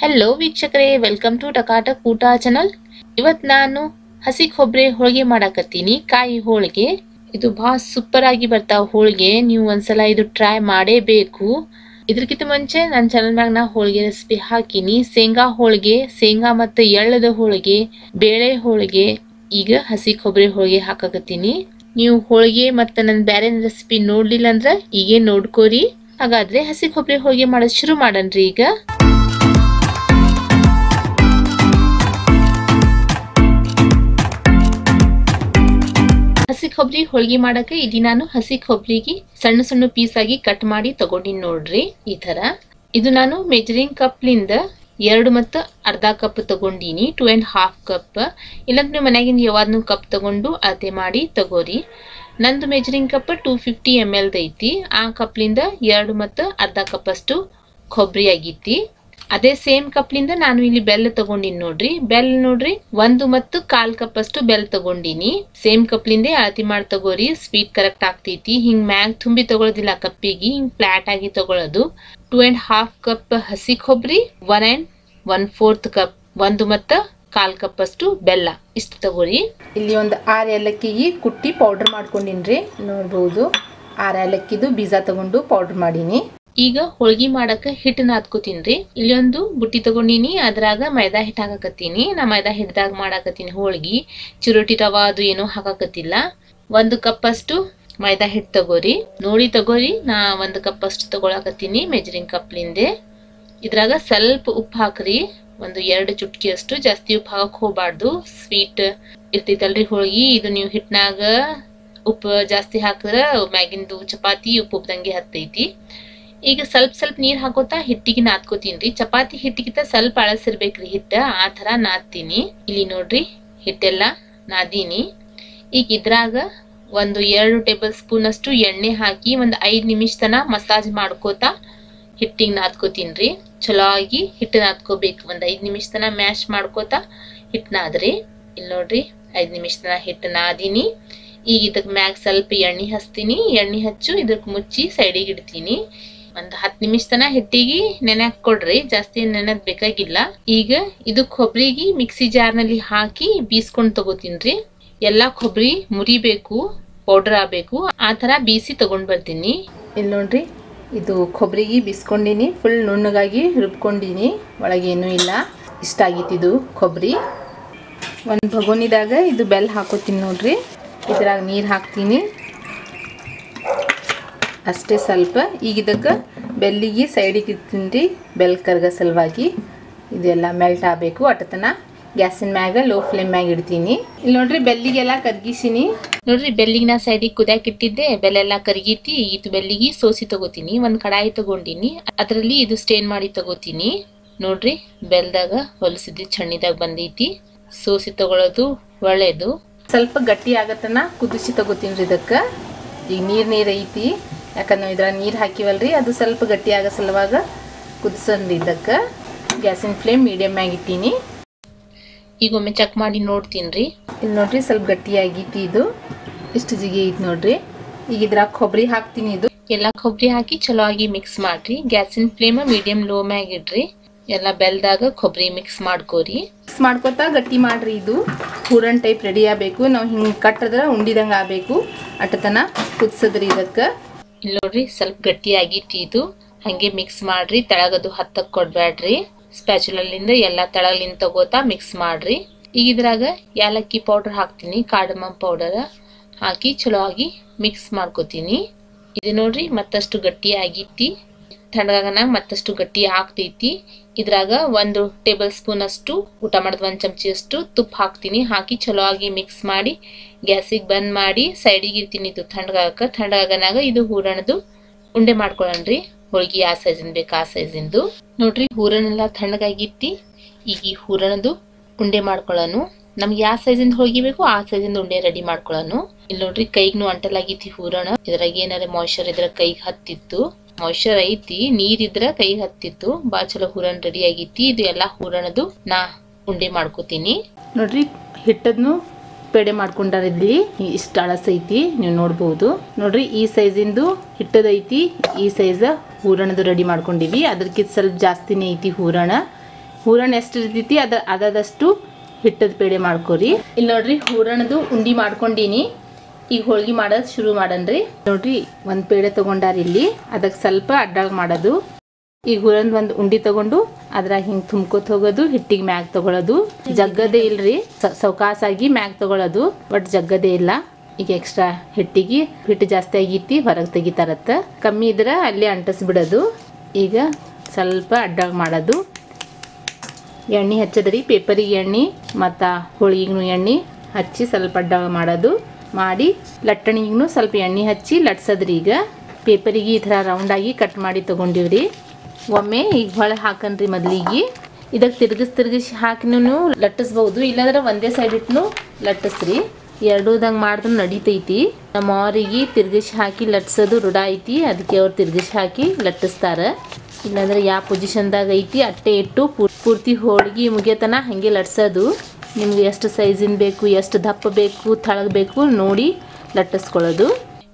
Hello ವೀಕ್ಷಕರೇ. Welcome to ಟಕಾಟಕ್ ಕೂಟ channel ಇವತ್ ನಾನು ಹಸಿ ಕೊಬ್ಬರಿ ಹೋಳಿಗೆ ಮಾಡಾಕತ್ತೀನಿ, ಕಾಯಿ ಹೋಳಿಗೆ. ಇದು ಭಾಳ ಸೂಪರ್ ಆಗಿ ಬರ್ತಾವ ಹೋಳಿಗೆ. ನೀವು ಒಂದ್ಸಲ ಇದು ಟ್ರೈ ಮಾಡೇಬೇಕು. ಇದ್ರಕ್ಕಿಂತ ಮುಂಚೆ ನನ್ನ ಚಾನಲ್ ಮ್ಯಾಗ ನಾ ಹೋಳಿಗೆ ರೆಸಿಪಿ ಹಾಕಿನಿ. ಶೇಂಗಾ ಹೋಳಿಗೆ, ಶೇಂಗಾ ಮತ್ತು ಎಳ್ಳದ ಹೋಳಿಗೆ, ಬೇಳೆ ಹೋಳಿಗೆ. ಈಗ ಹಸಿ ಕೊಬ್ಬರಿ ಹೋಳಿಗೆ ಹಾಕಾಕತ್ತೀನಿ. ನೀವು ಹೋಳಿಗೆ ಮತ್ತು ನನ್ನ ಬೇರೆ ರೆಸಿಪಿ ನೋಡ್ಲಿಲ್ಲ ಅಂದ್ರೆ ಈಗೇ ನೋಡ್ಕೋರಿ. ಹಾಗಾದ್ರೆ ಹಸಿ ಕೊಬ್ಬರಿ ಹೋಳಿಗೆ ಮಾಡೋದು ಶುರು ಮಾಡನ್ರಿ ಈಗ. ಹಸಿ ಕೊಬ್ಬರಿ ಹೋಳಿಗೆ ಮಾಡಕ್ಕೆ ಇಲ್ಲಿ ನಾನು ಹಸಿ ಕೊಬ್ಬರಿಗೆ ಸಣ್ಣ ಸಣ್ಣ ಪೀಸ್ ಆಗಿ ಕಟ್ ಮಾಡಿ ತಗೊಂಡಿನಿ ನೋಡ್ರಿ ಈ ತರ ಇದು ನಾನು ಮೆಜರಿಂಗ್ ಕಪ್ಲಿಂದ ಎರಡು ಮತ್ತು ಅರ್ಧ ಕಪ್ ತಗೊಂಡಿನಿ ಟೂ ಆ್ಯಂಡ್ ಹಾಫ್ ಕಪ್ ಇಲ್ಲಂದ್ರೆ ನೀವು ಮನ್ಯಾಗಿಂದ ಯಾವಾದ್ನು ಕಪ್ ತಗೊಂಡು ಅಳತೆ ಮಾಡಿ ತಗೋರಿ. ನಂದು measuring cup two fifty M L ಐತಿ ಆ ಕಪ್ಲಿಂದ ಎರಡು ಮತ್ತು ಅರ್ಧ ಕಪ್ ಅಷ್ಟು ಕೊಬ್ಬರಿ ಆಗೈತಿ ಅದೇ ಸೇಮ್ ಕಪ್ಲಿಂದ ನಾನು ಇಲ್ಲಿ ಬೆಲ್ಲ ತಗೊಂಡಿನಿ ನೋಡ್ರಿ. ಬೆಲ್ಲ ನೋಡ್ರಿ, ಒಂದು ಮತ್ತು ಕಾಲ್ ಕಪ್ ಅಷ್ಟು ಬೆಲ್ಲ ತಗೊಂಡಿನಿ. ಸೇಮ್ ಕಪ್ಲಿಂದೆ ಅಳತಿ ಮಾಡಿ ತಗೋರಿ, ಸ್ವೀಟ್ ಕರೆಕ್ಟ್ ಆಗ್ತೈತಿ. ಹಿಂಗ್ ಮ್ಯಾಗ್ ತುಂಬಿ ತಗೊಳೋದಿಲ್ಲ ಕಪ್ಪಿಗೆ, ಹಿಂಗ್ ಫ್ಲಾಟ್ ಆಗಿ ತಗೊಳ್ಳೋದು ಟೂ ಅಂಡ್ ಹಾಫ್ ಕಪ್ ಹಸಿ ಕೊಬ್ಬರಿ one and one fourth cup, ಒಂದು ಮತ್ತು ಕಾಲ್ ಕಪ್ ಅಷ್ಟು ಬೆಲ್ಲ. ಇಷ್ಟು ತಗೋರಿ. ಇಲ್ಲಿ ಒಂದು ಆರು ಏಲಕ್ಕಿಗೆ ಕುಟ್ಟಿ ಪೌಡರ್ ಮಾಡ್ಕೊಂಡಿನ್ರಿ. ನೋಡ್ಬೋದು. ಆರು ಏಲಕ್ಕಿದು ಬೀಜ ತಗೊಂಡು ಪೌಡರ್ ಮಾಡೀನಿ. ಈಗ ಹೋಳ್ಗಿ ಮಾಡಕ ಹಿಟ್ಟು ನಾದ್ಕೋತೀನ್ರಿ ಇಲ್ಲಿ ಒಂದು ಬುಟ್ಟಿ ತಗೊಂಡಿನಿ, ಅದ್ರಾಗ ಮೈದಾ ಹಿಟ್ಟು ಹಾಕಕತ್ತೀನಿ. ನಾ ಮೈದಾ ಹಿಟ್ಟದಾಗ ಮಾಡಾಕತ್ತೀನಿ ಹೋಳ್ಗಿ. ಚಿರೋಟಿ ರವಾ ಅದು ಏನೂ ಹಾಕಾಕತ್ತಿಲ್ಲ. ಒಂದು ಕಪ್ ಅಷ್ಟು ಮೈದಾ ಹಿಟ್ಟು ತಗೋರಿ. ನೋಡಿ ತಗೋರಿ, ನಾ ಒಂದು ಕಪ್ ಅಷ್ಟು ತಗೊಳಕತ್ತೀನಿ ಮೆಜರಿಂಗ್ ಕಪ್ಲಿಂದೆ. ಇದ್ರಾಗ ಸ್ವಲ್ಪ ಉಪ್ಪು ಹಾಕ್ರಿ. ಒಂದು ಎರಡು ಚುಟ್ಕಿ ಅಷ್ಟು ಜಾಸ್ತಿ ಉಪ್ಪು ಹಾಕಕ್ ಹೋಗ್ಬಾರ್ದು. ಸ್ವೀಟ್ ಇರ್ತೈತಲ್ರಿ ಹೋಳ್ಗಿ. ಇದು ನೀವು ಹಿಟ್ನಾಗ ಉಪ್ಪು ಜಾಸ್ತಿ ಹಾಕಿದ್ರ ಮ್ಯಾಗಿಂದು ಚಪಾತಿ ಉಪ್ಪು ಉಪ್ಪದಂಗೆ ಹತ್ತೈತಿ. ಈಗ ಸ್ವಲ್ಪ ಸ್ವಲ್ಪ ನೀರ್ ಹಾಕೋತಾ ಹಿಟ್ಟಿಗೆ ನಾದ್ಕೋತೀನ್ರಿ ಚಪಾತಿ ಹಿಟ್ಟಿಗಿಂತ ಸ್ವಲ್ಪ ಅಳಸಿರ್ಬೇಕ್ರಿ ಹಿಟ್ಟ. ಆ ತರ ನಾದ್ತೀನಿ. ಇಲ್ಲಿ ನೋಡ್ರಿ, ಹಿಟ್ಟೆಲ್ಲ ನಾದೀನಿ. ಈಗ ಇದ್ರಾಗ ಒಂದು ಎರಡು ಟೇಬಲ್ ಸ್ಪೂನ್ ಅಷ್ಟು ಎಣ್ಣೆ ಹಾಕಿ ಒಂದು ಐದು ನಿಮಿಷ ತನ ಮಸಾಜ್ ಮಾಡ್ಕೋತಾ ಹಿಟ್ಟಿಗೆ ರೀ. ಚಲೋ ಆಗಿ ಹಿಟ್ಟು ನಾದ್ಕೋಬೇಕು. ಒಂದು ಐದು ನಿಮಿಷ ತನ ಮ್ಯಾಶ್ ಮಾಡ್ಕೋತ ಹಿಟ್ಟು ನಾದ್ರಿ. ಇಲ್ಲಿ ನೋಡ್ರಿ, ಐದು ನಿಮಿಷ ತನ ಹಿಟ್ಟು ನಾದೀನಿ. ಈಗ ಇದಕ್ಕೆ ಮ್ಯಾಗ ಸ್ವಲ್ಪ ಎಣ್ಣೆ ಹಚ್ತೀನಿ. ಎಣ್ಣೆ ಹಚ್ಚು ಇದಕ್ಕೆ ಮುಚ್ಚಿ ಸೈಡಿಗೆ ಇಡ್ತೀನಿ. ಒಂದ್ ಹತ್ ನಿಮಿಷ ತನ ಹಿಟ್ಟಿಗೆ ನೆನೆ ಕೊಡ್ರಿ ಜಾಸ್ತಿ ನೆನದ್ ಬೇಕಾಗಿಲ್ಲ. ಈಗ ಇದು ಕೊಬ್ಬರಿಗೆ ಮಿಕ್ಸಿ ಜಾರ್ನಲ್ಲಿ ಹಾಕಿ ಬೀಸ್ಕೊಂಡ್ ತಗೋತೀನ್ರಿ. ಎಲ್ಲಾ ಕೊಬ್ಬರಿ ಮುರಿಬೇಕು, ಪೌಡರ್ ಆಗ್ಬೇಕು. ಆ ತರ ಬೀಸಿ ತಗೊಂಡ್ ಬರ್ತೀನಿ. ಇಲ್ಲಿ ನೋಡ್ರಿ, ಇದು ಕೊಬ್ಬರಿಗೆ ಬಿಸ್ಕೊಂಡಿನಿ. ಫುಲ್ ನುಣ್ಣಗಾಗಿ ರುಬ್ಕೊಂಡಿನಿ. ಒಳಗೇನು ಇಲ್ಲ. ಇಷ್ಟ ಆಗಿತ್ತು ಇದು ಕೊಬ್ಬರಿ ಒಂದ್ ಭಗೋನಿದಾಗ ಇದು ಬೆಲ್ಲ ಹಾಕೋತೀನಿ ನೋಡ್ರಿ. ಇದ್ರಾಗ ನೀರು ಹಾಕ್ತೀನಿ. ಅಷ್ಟೇ ಸ್ವಲ್ಪ. ಈಗ ಇದಕ್ಕೆ ಬೆಲ್ಲಿಗೆ ಸೈಡಿಗೆ ತಿಂಡಿ ಬೆಲ್ ಕರ್ಗ ಸಲುವಾಗಿ ಇದೆಲ್ಲ ಮೆಲ್ಟ್ ಆಗಬೇಕು. ಅಟತನ ಗ್ಯಾಸಿನ ಮ್ಯಾಗ ಲೋ ಫ್ಲೇಮ್ ಮ್ಯಾಗ ಇಡ್ತೀನಿ. ಇಲ್ಲಿ ನೋಡ್ರಿ ಬೆಲ್ಲಿಗೆಲ್ಲ ಕರ್ಗಿಸಿನಿ. ನೋಡ್ರಿ ಬೆಲ್ಲಿಗೆ ನಾ ಸೈಡಿಗೆ ಕುದ್ಯಾಕ್ ಇಟ್ಟಿದ್ದೆ, ಬೆಲ್ಲೆಲ್ಲ ಕರಗಿತಿ ಇದು ಬೆಲ್ಲಿಗೆ ಸೋಸಿ ತಗೋತೀನಿ. ಒಂದು ಕಡಾಯಿ ತಗೊಂಡಿನಿ, ಅದರಲ್ಲಿ ಇದು ಸ್ಟೇನ್ ಮಾಡಿ ತಗೋತೀನಿ. ನೋಡ್ರಿ ಬೆಲ್ದಾಗ ಹೊಲಸಿದ್ದು ಚಣ್ಣಿದಾಗ ಬಂದೈತಿ. ಸೋಸಿ ತಗೊಳ್ಳೋದು ಒಳ್ಳೇದು. ಸ್ವಲ್ಪ ಗಟ್ಟಿ ಆಗತ್ತನ, ಕುದಿಸಿ ತಗೋತೀನಿ ರೀ ಇದಕ್ಕೆ. ಈಗ ನೀರು ನೀರು ಐತಿ. ಯಾಕಂದ್ರೆ ಇದ್ರ ಇದ್ರಾಗ ನೀರು ಹಾಕಿವಲ್ರಿ ಅದು ಸ್ವಲ್ಪ ಗಟ್ಟಿ ಆಗೋ ಸಲುವಾಗ ಕುದಿಸನ್ರಿ ಇದಕ್ಕೆ ಗ್ಯಾಸಿನ ಫ್ಲೇಮ್ ಮೀಡಿಯಮ್ ಆಗಿಟ್ಟೀನಿ ಈಗ ಒಮ್ಮೆ ಚೆಕ್ ಮಾಡಿ ನೋಡ್ತೀನಿ ಇಲ್ಲಿ ನೋಡ್ರಿ ಸ್ವಲ್ಪ ಗಟ್ಟಿಯಾಗಿತ್ತು ಆಗೈತಿ ಇದು. ಇಷ್ಟು ಜಿಗಿ ಐತಿ ನೋಡ್ರಿ. ಈಗ ಇದ್ರಾಗ ಕೊಬ್ಬರಿ ಹಾಕ್ತೀನಿ ಇದು. ಎಲ್ಲ ಕೊಬ್ಬರಿ ಹಾಕಿ ಚಲೋ ಆಗಿ ಮಿಕ್ಸ್ ಮಾಡ್ರಿ. ಗ್ಯಾಸಿನ ಫ್ಲೇಮ್ ಮೀಡಿಯಂ ಲೋ ಮ್ಯಾಗ ಇಡ್ರಿ. ಎಲ್ಲ ಬೆಲ್ದಾಗ ಕೊಬ್ಬರಿ ಮಿಕ್ಸ್ ಮಾಡ್ಕೋರಿ. ಮಿಕ್ಸ್ ಮಾಡ್ಕೋತಾ ಗಟ್ಟಿ ಮಾಡ್ರಿ ಇದು. ಹೂರನ್ ಟೈಪ್ ರೆಡಿ ಆಗಬೇಕು. ನಾವು ಹಿಂಗೆ ಕಟ್ಟದ್ರ ಉಂಡಿದಂಗೆ ಆಗಬೇಕು. ಅಟತನ ಕುದಿಸದ್ರಿ ಇದಕ್ಕೆ. ಇಲ್ಲಿ ನೋಡ್ರಿ, ಸ್ವಲ್ಪ ಗಟ್ಟಿಯಾಗಿ ಇದು ಹಂಗೆ ಮಿಕ್ಸ್ ಮಾಡ್ರಿ. ತೆಳಗದು ಹತ್ತಕ್ ಕೊಡ್ಬ್ಯಾಡ್ರಿ. ಸ್ಪ್ಯಾಚುಲಲ್ಲಿಂದ ಎಲ್ಲಾ ತಳಲಿಂದ ತಗೋತಾ ಮಿಕ್ಸ್ ಮಾಡ್ರಿ. ಈಗ ಇದ್ರಾಗ ಯಾಲಕ್ಕಿ ಪೌಡರ್ ಹಾಕ್ತೀನಿ ಕಾರ್ಡಮಮ್ ಪೌಡರ್ ಹಾಕಿ ಚಲೋ ಆಗಿ ಮಿಕ್ಸ್ ಮಾಡ್ಕೋತೀನಿ. ಇದು ನೋಡ್ರಿ ಮತ್ತಷ್ಟು ಗಟ್ಟಿ ಆಗೈತಿ ತಣ್ಣಗಾಗನ ಮತ್ತಷ್ಟು ಗಟ್ಟಿ ಆಗ್ತೈತಿ. ಇದ್ರಾಗ ಒಂದು ಟೇಬಲ್ ಸ್ಪೂನ್ ಅಷ್ಟು ಊಟ ಮಾಡಿದ ಒಂದ್ ಚಮಚಿಯಷ್ಟು ತುಪ್ಪ ಹಾಕ್ತೀನಿ. ಹಾಕಿ ಚಲೋ ಆಗಿ ಮಿಕ್ಸ್ ಮಾಡಿ ಗ್ಯಾಸಿಗೆ ಬಂದ್ ಮಾಡಿ ಸೈಡಿಗೆ ಇರ್ತೀನಿ ಇದು ತಣ್ಣಗಾಗಕ. ತಣ್ಣಗಾಗನಾಗ ಇದು ಹೂರಣದು ಉಂಡೆ ಮಾಡ್ಕೊಳ್ಳೋಣ್ರಿ ಹೋಳಿಗೆ ಯಾವ ಸೈಜಿಂದ ಬೇಕು ಆ ಸೈಜಿಂದು ನೋಡ್ರಿ ಹೂರಣೆಲ್ಲ ತಣ್ಣಗಾಗಿತ್ತಿ ಈಗ ಈ ಹೂರಣದು ಉಂಡೆ ಮಾಡ್ಕೊಳ್ಳೋನು ನಮ್ಗೆ ಯಾವ ಸೈಜಿಂದ ಹೋಳ್ಗಿ ಬೇಕು ಆ ಸೈಜಿಂದ ಉಂಡೆ ರೆಡಿ ಮಾಡ್ಕೊಳ್ಳೋನು ಇಲ್ಲಿ ನೋಡ್ರಿ ಕೈಗ್ನು ಅಂಟಲಾಗಿತ್ತಿ ಹೂರಣ. ಇದ್ರಾಗ ಏನಾರ ಮಾಯ್ಶ್ಚರ್ ಇದ್ರ ಕೈಗೆ ಹತ್ತಿತ್ತು. ಮಾಯ್ಶ್ಚರ್ ಐತಿ ನೀರಿದ್ರ ಕೈ ಹತ್ತಿತ್ತು, ಬಾಳ ಚಲೋ ಹೂರಣ ರೆಡಿ ಆಗೈತಿ, ಇದು ಎಲ್ಲಾ ಹೂರಣದು ನಾ ಉಂಡೆ ಮಾಡ್ಕೋತೀನಿ. ನೋಡ್ರಿ, ಹಿಟ್ಟದ್ನು ಪೇಡೆ ಮಾಡ್ಕೊಂಡಾರ ಇಲ್ಲಿ, ಇಷ್ಟ ಅಳಸ ಐತಿ, ನೀವು ನೋಡ್ಬೋದು. ನೋಡ್ರಿ, ಈ ಸೈಜಿಂದು ಹಿಟ್ಟದೈತಿ ಈ ಸೈಜ್ ಹೂರಣದು ರೆಡಿ ಮಾಡ್ಕೊಂಡಿವಿ. ಅದಕ್ಕಿಂತ ಸ್ವಲ್ಪ ಜಾಸ್ತಿನೇ ಐತಿ ಹೂರಣ. ಹೂರಣ ಎಷ್ಟು ಇರ್ತೈತಿ, ಅದ, ಅದದಷ್ಟು ಹಿಟ್ಟದ ಪೇಡೆ ಮಾಡ್ಕೊರಿ. ಇಲ್ಲಿ ನೋಡ್ರಿ, ಹೂರಣದು ಉಂಡಿ ಮಾಡ್ಕೊಂಡೀನಿ. ಈಗ ಹೋಳ್ಗೆ ಮಾಡೋದು ಶುರು ಮಾಡನ್ರಿ. ನೋಡ್ರಿ, ಒಂದು ಪೇಡೆ ತೊಗೊಂಡಾರ ಇಲ್ಲಿ. ಅದಕ್ಕೆ ಸ್ವಲ್ಪ ಅಡ್ಡಾಳ್ ಮಾಡೋದು. ಈಗ ಹೂರಣದ ಒಂದು ಉಂಡಿ ತಗೊಂಡು ಅದ್ರಾಗ ಹಿಂಗೆ ತುಂಬ್ಕೋತ ಹೋಗೋದು, ಹಿಟ್ಟಿಗೆ ಮ್ಯಾಗ್ ತಗೊಳ್ಳೋದು ಜಗ್ಗದೇ ಇಲ್ರಿ. ಸೌಕಾಸಾಗಿ ಮ್ಯಾಗ್ ತಗೊಳ್ಳೋದು ಬಟ್ ಜಗ್ಗದೇ ಇಲ್ಲ. ಈಗ ಎಕ್ಸ್ಟ್ರಾ ಹಿಟ್ಟಿಗೆ, ಹಿಟ್ಟು ಜಾಸ್ತಿ ಆಗಿತ್ತಿ ಹೊರಗೆ ತೆಗಿತಾರತ್ತ. ಕಮ್ಮಿ ಇದ್ರೆ ಅಲ್ಲೇ ಅಂಟಿಸ್ಬಿಡೋದು. ಈಗ ಸ್ವಲ್ಪ ಅಡ್ಡಾಳ್ ಮಾಡೋದು. ಎಣ್ಣೆ ಹಚ್ಚದ್ರಿ, ಪೇಪರಿಗೆ ಎಣ್ಣೆ ಮತ್ತು ಹೋಳಿಗೆಗೂ ಎಣ್ಣೆ ಹಚ್ಚಿ ಸ್ವಲ್ಪ ಅಡ್ಡ ಮಾಡೋದು. ಮಾಡಿ ಲಟ್ಟಣಿಗೂ ಸ್ವಲ್ಪ ಎಣ್ಣೆ ಹಚ್ಚಿ ಲಟ್ಸದ್ರಿ ಈಗ. ಪೇಪರಿಗೆ ಈ ಥರ ರೌಂಡಾಗಿ ಕಟ್ ಮಾಡಿ ತೊಗೊಂಡಿವ್ರಿ. ಒಮ್ಮೆ ಈಗ ಹೊಳೆ ಹಾಕನ್ರಿ ಮೊದಲಿಗೆ. ಇದಕ್ಕೆ ತಿರ್ಗಿಸಿ ತಿರ್ಗಿಸಿ ಹಾಕಿನೂ ಲಟ್ಟಿಸ್ಬೋದು. ಇಲ್ಲಾಂದ್ರೆ ಒಂದೇ ಸೈಡ್ ಇಟ್ಟು ಲಟ್ಟಿಸ್ರಿ. ಎರಡೂದಂಗೆ ಮಾಡಿದ್ರು ನಡೀತೈತಿ. ನಮ್ಮ ಅವರಿಗೆ ತಿರ್ಗಿಸಿ ಹಾಕಿ ಲಟ್ಸೋದು ರುಡ ಐತಿ. ಅದಕ್ಕೆ ಅವ್ರು ತಿರ್ಗಿಸಿ ಹಾಕಿ ಲಟ್ಟಿಸ್ತಾರೆ. ಇಲ್ಲಾಂದ್ರೆ ಯಾವ ಪೊಸಿಷನ್ದಾಗ ಐತಿ, ಅಟ್ಟೆ ಇಟ್ಟು ಪೂರ್- ಪೂರ್ತಿ ಹೋಳಿಗೆ ಮುಗಿಯತನ ಹಾಗೆ ಲಟ್ಸೋದು. ನಿಮ್ಗೆ ಎಷ್ಟು ಸೈಜಿನ ಬೇಕು ಎಷ್ಟು ದಪ್ಪ ಬೇಕು ತಳಗ್ ಬೇಕು ನೋಡಿ ಲಟ್ಟಿಸ್ಕೊಳ್ಳೋದು.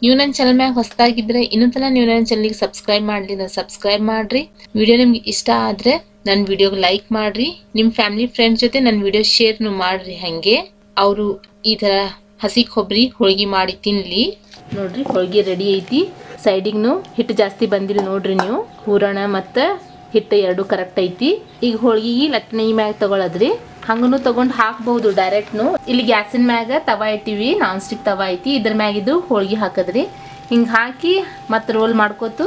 ನೀವು ನನ್ನ ಚಾನಲ್ ಮ್ಯಾಗ ಹೊಸದಾಗಿದ್ರೆ ಇನ್ನೂ ತನ ನೀವು ನನ್ನ ಚಾನಲ್ಗೆ ಸಬ್ಸ್ಕ್ರೈಬ್ ಮಾಡಲಿಲ್ಲ ಸಬ್ಸ್ಕ್ರೈಬ್ ಮಾಡ್ರಿ. ವಿಡಿಯೋ ನಿಮ್ಗೆ ಇಷ್ಟ ಆದ್ರೆ ನನ್ನ ವಿಡಿಯೋಗೆ ಲೈಕ್ ಮಾಡ್ರಿ. ನಿಮ್ಮ ಫ್ಯಾಮಿಲಿ ಫ್ರೆಂಡ್ಸ್ ಜೊತೆ ನನ್ನ ವಿಡಿಯೋ ಶೇರ್ನು ಮಾಡ್ರಿ ಹಂಗೆ. ಅವರು ಈ ಥರ ಹಸಿ ಕೊಬ್ಬರಿ ಹೋಳಿಗೆ ಮಾಡಿ ತಿನ್ಲಿ. ನೋಡ್ರಿ ಹೋಳಿಗೆ ರೆಡಿ ಐತಿ. ಸೈಡಿಗ್ನು ಹಿಟ್ಟು ಜಾಸ್ತಿ ಬಂದಿಲ್ಲ ನೋಡ್ರಿ ನೀವು. ಹೂರಣ ಮತ್ತು ಹಿಟ್ಟು ಎರಡು ಕರೆಕ್ಟ್ ಐತಿ. ಈಗ ಹೋಳಿಗೆ ಲಟ್ಟಣಿ ಮ್ಯಾಗ ತಗೊಳದ್ರಿ. ಹಂಗನು ತಗೊಂಡ್ ಹಾಕ್ಬಹುದು ಡೈರೆಕ್ಟ್ನು ಇಲ್ಲಿ ಗ್ಯಾಸಿನ ಮ್ಯಾಗ ತವಾ ಇಟ್ಟಿವಿ ನಾನ್ ಸ್ಟಿಕ್ ತವಾ ಐತಿ. ಇದ್ರ ಮ್ಯಾಗಿದ್ದು ಹೋಳಿಗೆ ಹಾಕದ್ರಿ. ಹಿಂಗೆ ಹಾಕಿ ಮತ್ತೆ ರೋಲ್ ಮಾಡ್ಕೋತು.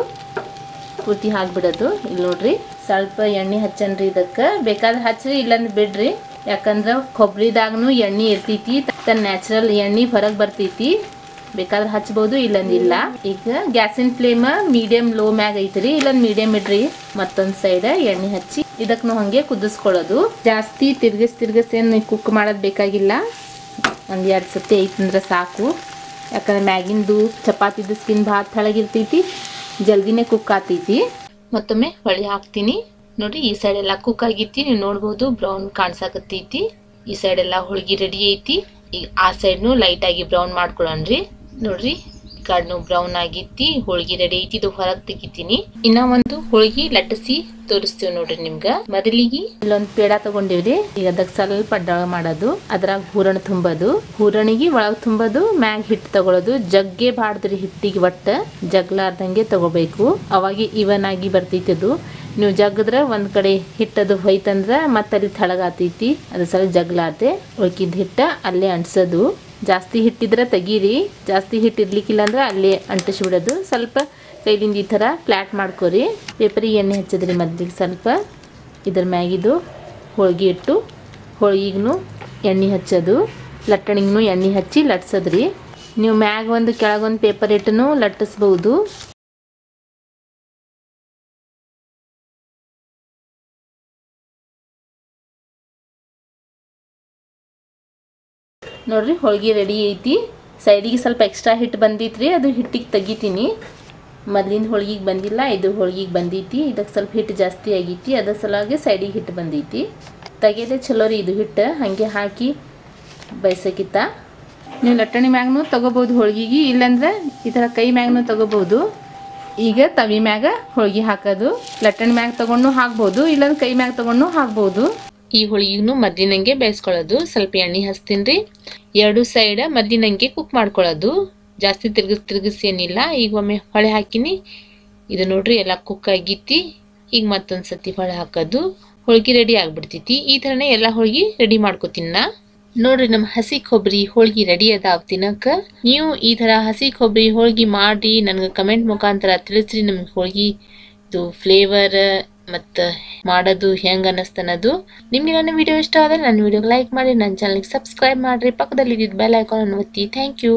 ಪೂರ್ತಿ ಹಾಕ್ಬಿಡೋದು. ಇಲ್ಲಿ ನೋಡ್ರಿ, ಸ್ವಲ್ಪ ಎಣ್ಣೆ ಹಚ್ಚನ್ರಿ ಇದಕ್ಕೆ. ಬೇಕಾದ್ರೆ ಹಚ್ಚ್ರಿ ಇಲ್ಲಂದ್ರೆ ಬಿಡ್ರಿ. ಯಾಕಂದ್ರೆ ಕೊಬ್ಬರಿದಾಗನು ಎಣ್ಣೆ ಇರ್ತೈತಿ. ತನ್ನ ನ್ಯಾಚುರಲ್ ಎಣ್ಣೆ ಹೊರಗೆ ಬರ್ತೈತಿ. ಬೇಕಾದ್ರೆ ಹಚ್ಬೋದು, ಇಲ್ಲಂದಿಲ್ಲ. ಈಗ ಗ್ಯಾಸಿನ ಫ್ಲೇಮ್ ಮೀಡಿಯಂ ಲೋ ಮ್ಯಾಗ ಐತ್ರಿ. ಇಲ್ಲೊಂದು ಮೀಡಿಯಂ ಇಡ್ರಿ. ಮತ್ತೊಂದ್ ಸೈಡ್ ಎಣ್ಣೆ ಹಚ್ಚಿ ಇದಕ್ಕೂ ಹಂಗೆ ಕುದಿಸ್ಕೊಳ್ಳೋದು. ಜಾಸ್ತಿ ತಿರ್ಗಿಸ್ ತಿರ್ಗಿಸ್ ಏನು ಕುಕ್ ಮಾಡೋದು ಬೇಕಾಗಿಲ್ಲ. ಒಂದ್ ಎರಡು ಸತಿ ಐತಂದ್ರೆ ಸಾಕು. ಯಾಕಂದ್ರೆ ಮ್ಯಾಗಿಂದು ಚಪಾತಿದು ಸ್ಕಿನ್ ಭಾಳ ತೆಳಗಿರ್ತೈತಿ, ಜಲ್ದಿನೇ ಕುಕ್ ಆತೈತಿ ಮತ್ತೊಮ್ಮೆ ಹೊಳಿ ಹಾಕ್ತೀನಿ. ನೋಡಿ ಈ ಸೈಡ್ ಎಲ್ಲ ಕುಕ್ ಆಗೈತಿ ನೀವು ನೋಡ್ಬೋದು ಬ್ರೌನ್ ಕಾಣ್ಸಾಕತ್ತೈತಿ. ಈ ಸೈಡ್ ಎಲ್ಲ ಹೋಳ್ಗಿ ರೆಡಿ ಐತಿ. ಈಗ ಆ ಸೈಡ್ನು ಲೈಟ್ ಆಗಿ ಬ್ರೌನ್ ಮಾಡ್ಕೊಳ್ಳೋಣ್ರಿ ನೋಡ್ರಿ ಕಾಡ್ನು ಬ್ರೌನ್ ಆಗಿತ್ತಿ, ಹೋಳ್ಗಿ ರೆಡಿ ಐತಿ, ಇದು ಹೊರಗ್ ತೆಗಿತೀನಿ. ಇನ್ನ ಒಂದು ಹೋಳ್ಗಿ ಲಟ್ಟಿಸಿ ತೋರಿಸ್ತೀವಿ ನೋಡ್ರಿ ನಿಮ್ಗ. ಮೊದಲಿಗೆ ಇಲ್ಲೊಂದ್ ಪೇಡ ತಗೊಂಡಿವ್ರಿ, ಈಗ ಅದಕ್ಕೆ ಸ್ವಲ್ಪ ಅಡ್ಡಾಳ ಮಾಡೋದು, ಅದ್ರಾಗ ಹೂರಣ ತುಂಬೋದು. ಹೂರಣಿಗೆ ಒಳಗ್ ತುಂಬೋದು, ಮ್ಯಾಗ್ ಹಿಟ್ಟು ತಗೊಳ್ಳೋದು ಜಗ್ಗೆ ಬಾಡ್ದ್ರಿ ಹಿಟ್ಟಿಗೆ ಒಟ್ಟ, ಜಗ್ಲಾರ್ದಂಗೆ ತಗೋಬೇಕು. ಅವಾಗ ಇವನ್ ಆಗಿ ಬರ್ತೈತಿ ಅದು. ನೀವು ಜಗದ್ರ ಒಂದ್ ಕಡೆ ಹಿಟ್ಟದು ಹೋಯ್ತಂದ್ರ ಮತ್ತಲ್ಲಿ ತಳಗಾತೈತಿ ಅದ್ರ ಸ್ವಲ್ಪ ಜಗ್ಲಾರ್ದೆ ಉಳ್ಕಿದ ಹಿಟ್ಟ ಅಲ್ಲೇ ಅಂಟ್ಸೋದು. ಜಾಸ್ತಿ ಹಿಟ್ಟಿದ್ರೆ ತೆಗೀರಿ, ಜಾಸ್ತಿ ಹಿಟ್ಟು ಇರ್ಲಿಕ್ಕಿಲ್ಲ ಅಂದ್ರೆ ಅಲ್ಲೇ ಅಂಟಿಸ್ಬಿಡೋದು. ಸ್ವಲ್ಪ ಕೈಲಿಂದ ಈ ಥರ ಫ್ಲ್ಯಾಟ್ ಮಾಡ್ಕೊರಿ. ಪೇಪರಿಗೆ ಎಣ್ಣೆ ಹಚ್ಚಿದ್ರಿ ಮೊದ್ಲಿಗೆ ಸ್ವಲ್ಪ. ಇದ್ರ ಮ್ಯಾಗಿದು ಹೋಳ್ಗೆ ಇಟ್ಟು ಹೋಳ್ಗಿಗೂ ಎಣ್ಣೆ ಹಚ್ಚೋದು ಲಟ್ಟಣಿಗೂ ಎಣ್ಣೆ ಹಚ್ಚಿ ಲಟ್ಸೋದ್ರಿ. ನೀವು ಮ್ಯಾಗ ಒಂದು ಕೆಳಗೊಂದು ಪೇಪರ್ ಇಟ್ಟು ಲಟ್ಟಿಸ್ಬೋದು. ನೋಡ್ರಿ, ಹೋಳಿಗೆ ರೆಡಿ ಐತಿ. ಸೈಡಿಗೆ ಸ್ವಲ್ಪ ಎಕ್ಸ್ಟ್ರಾ ಹಿಟ್ಟು ಬಂದಿತ್ರಿ, ಅದು ಹಿಟ್ಟಿಗೆ ತೆಗಿತೀನಿ. ಮೊದ್ಲಿಂದ ಹೋಳಿಗೆಗೆ ಬಂದಿಲ್ಲ, ಇದು ಹೋಳಿಗೆಗೆ ಬಂದೈತಿ. ಇದಕ್ಕೆ ಸ್ವಲ್ಪ ಹಿಟ್ಟು ಜಾಸ್ತಿ ಆಗೈತಿ, ಅದ್ರ ಸಲುವಾಗಿ ಸೈಡಿಗೆ ಹಿಟ್ಟು ಬಂದೈತಿ. ತೆಗೆಯೋದೇ ಚಲೋ ರೀ ಇದು ಹಿಟ್ಟು, ಹಾಗೆ ಹಾಕಿ ಬಯಸಕ್ಕಿತ್ತ ನೀವು ಲಟ್ಟಣಿ ಮ್ಯಾಗೂ ತೊಗೋಬೋದು ಹೋಳಿಗೆಗೆ, ಇಲ್ಲಾಂದ್ರೆ ಈ ಥರ ಕೈ ಮ್ಯಾಗೂ ತೊಗೋಬೋದು. ಈಗ ತವಿ ಮ್ಯಾಗ ಹೋಳ್ಗೆ ಹಾಕೋದು. ಲಟ್ಟಣಿ ಮ್ಯಾಗ ತೊಗೊಂಡು ಹಾಕ್ಬೋದು, ಇಲ್ಲಾಂದ್ರೆ ಕೈ ಮ್ಯಾಗ ತೊಗೊಂಡು ಹಾಕ್ಬೋದು. ಈ ಹೋಳಿಗೆನು ಮದ್ದಿನಂಗೆ ಬೇಯಿಸ್ಕೊಳ್ಳೋದು. ಸ್ವಲ್ಪ ಎಣ್ಣೆ ಹಚ್ತೀನಿ ಎರಡು ಸೈಡ ಮದ್ದಿನಂಗೆ ಕುಕ್ ಮಾಡ್ಕೊಳ್ಳೋದು. ಜಾಸ್ತಿ ತಿರ್ಗಿಸ್ ತಿರ್ಗಿಸಿ ಏನಿಲ್ಲ. ಈಗ ಒಮ್ಮೆ ಹೊಳೆ ಹಾಕಿನಿ. ಇದು ನೋಡ್ರಿ ಎಲ್ಲ ಕುಕ್ ಆಗಿತ್ತಿ. ಈಗ ಮತ್ತೊಂದು ಸತಿ ಹೊಳೆ ಹಾಕೋದು. ಹೋಳಿಗೆ ರೆಡಿ ಆಗ್ಬಿಡ್ತೈತಿ. ಈ ಥರನೇ ಎಲ್ಲ ಹೋಳಿಗೆ ರೆಡಿ ಮಾಡ್ಕೋತೀನಿ ನಾ. ನೋಡ್ರಿ ನಮ್ಮ ಹಸಿ ಕೊಬ್ಬರಿ ಹೋಳ್ಗೆ ರೆಡಿ ಅದಾವ ತಿನ್ನಕ ನೀವು ಈ ಥರ ಹಸಿ ಕೊಬ್ಬರಿ ಹೋಳ್ಗೆ ಮಾಡಿ ನನಗೆ ಕಮೆಂಟ್ ಮುಖಾಂತರ ತಿಳಿಸ್ರಿ. ನಮ್ಗೆ ಹೋಳ್ಗೆ ಇದು ಫ್ಲೇವರ್ ಮತ್ತು ಮಾಡೋದು ಹೆಂಗೆ ಅನ್ನಿಸ್ತನದು ನಿಮಗೆ ನನ್ನ ವಿಡಿಯೋ ಇಷ್ಟ ಆದರೆ ನನ್ನ ವಿಡಿಯೋಗೆ ಲೈಕ್ ಮಾಡಿ, ನನ್ನ ಚಾನಲ್ಗೆ ಸಬ್ಸ್ಕ್ರೈಬ್ ಮಾಡಿರಿ. ಪಕ್ಕದಲ್ಲಿ ಇದ್ದಿದ್ದು ಬೆಲ್ ಐಕಾನ್ ಒತ್ತಿ. Thank you